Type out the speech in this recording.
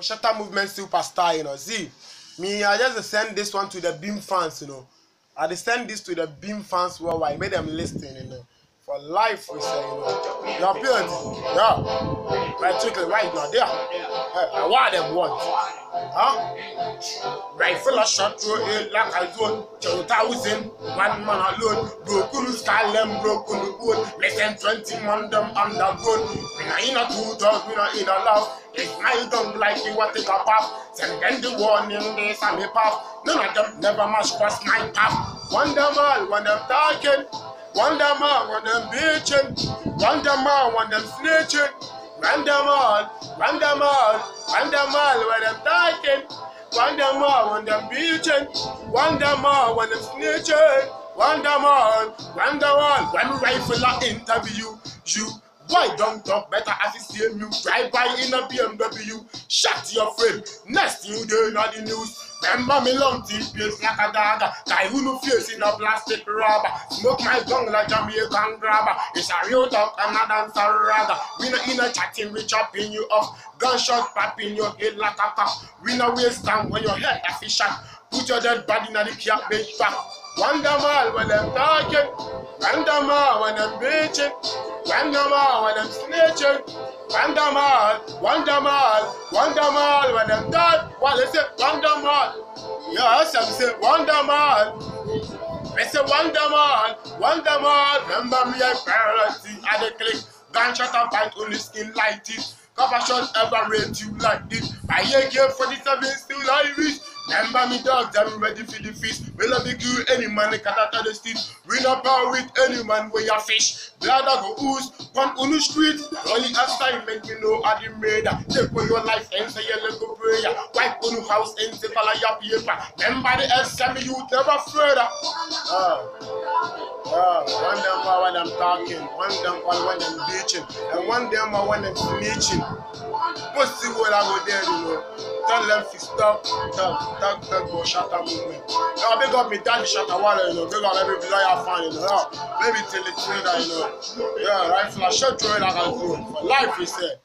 Shatter movement superstar, you know. See, me, I just send this one to the Beam fans, you know. I send this to the Beam fans worldwide, make them listen, you know. For life, we say, you know. Your parents, yeah. Quickly, right now, there. Hey, what them want? Huh? Rifle a shot through it like I zone. Two thousand, one man alone. Broken Skylam, broken wood. Less than 20 man them underground. We not in a two dog, we not in a love. If I don't like you, what take a path. Send them the warning, this and the path. None of them never must cross my path. One them man, when them talking. Wonder man, when them bitching. Wonder man, snitching. Run them all, them all, them all when them talking. Them all when beating. Run them all when snitching. Run them all, run all. When rifle a interview you. Why don't talk better as you see you drive by in a BMW? Shut your friend. Next you do not the news. Remember me long teeth face like a dagger. Guy who no face in a plastic rubber. Smoke my tongue like Jamaican grabber. It's a real talk and a dancer rather. We no in a chatting, we chopping you off. Gunshot popping your head like a cock. We no waste time when your head a fish shot. Put your dead body in the cat bitch back. Wonder mal when them talking. Wonder mal when them bitching. Wonder mal when them snitching. Wonder mal, wonder mal, wonder mal when them talk. Well, they wonder mal. Yeah, some say wonder mal. They say wonder mal, wonder mal. Remember me, I priority at the click. Gunshot and bite only skin light it. Cover shot ever rate you like this. My AK 47 still Irish. Remember me dogs, I'm ready for the feast. We love the you any man out of the street. We not power with any man where you fish. Blood go ooze, come on the street. Only assignment me know how the murder. Take for your life and say your little prayer. Wipe on the house and say follow your paper. Remember the SME you never further. Oh. Oh, one them are when I'm talking, one them are when I'm bitching, and one them are when I'm snitching. Pussy what I go there, you know. Tell them stop, talk, talk, talk, go up movement. Now big up me daddy while you know, big up every lawyer fan, you know. Maybe till the trader, you know. Yeah, right, flash shut through it like I do. Life, he said.